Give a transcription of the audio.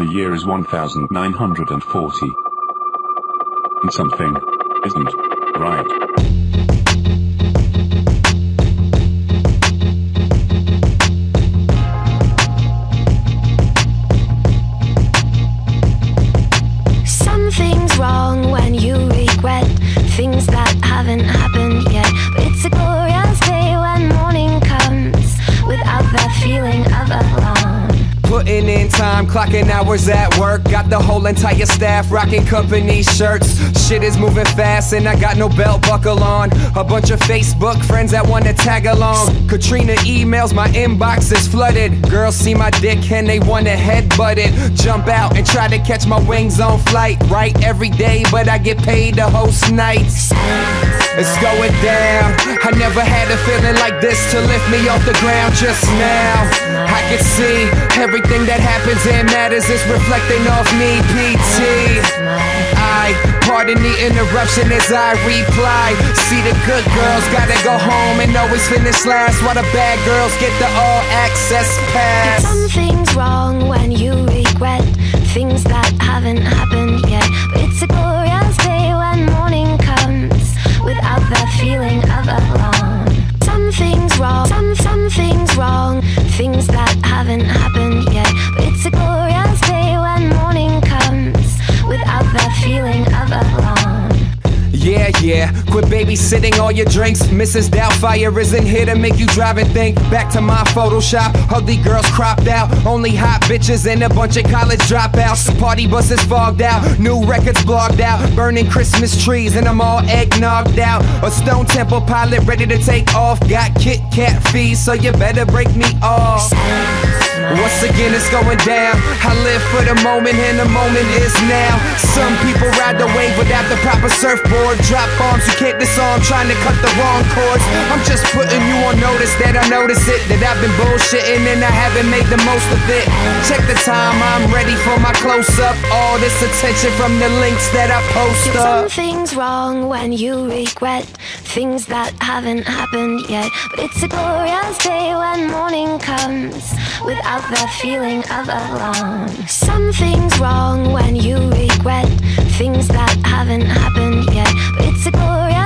The year is 1940. And something isn't right. Something's wrong when you regret things that haven't happened Putting in time, clocking hours at work. Got the whole entire staff rocking company shirts. Shit is moving fast, and I got no belt buckle on. A bunch of Facebook friends that wanna tag along. Katrina emails, my inbox is flooded. Girls see my dick and they wanna headbutt it. Jump out and try to catch my wings on flight. Right every day, but I get paid to host nights. It's going down. I never had a feeling like this to lift me off the ground just now. I can see everything that happens and matters is reflecting off me, PT. I pardon the interruption as I reply. See the good girls gotta go home and always finish last, while the bad girls get the all access pass. Something's wrong when you haven't happened yet. But it's a glorious day when morning comes without that feeling of alarm. Yeah, yeah. Quit babysitting all your drinks. Mrs. Doubtfire isn't here to make you drive and think. Back to my Photoshop. Ugly girls cropped out. Only hot bitches and a bunch of college dropouts. Party buses fogged out. New records blogged out. Burning Christmas trees and I'm all eggnogged out. A Stone Temple pilot ready to take off. Got Kit Kat fees, so you better break me off. Once again, it's going down. I live for the moment, and the moment is now. Some people ride the wave without the proper surfboard. Drop bombs, you can't disarm, trying to cut the wrong chords. I'm just putting you on notice that I notice it. That I've been bullshitting and I haven't made the most of it. Check the time, I'm ready for my close up. All this attention from the links that I post up. Something's wrong when you regret things that haven't happened yet. But it's a glorious day when morning comes without that feeling of alarm. Something's wrong when you regret things that haven't happened yet. But it's a glorious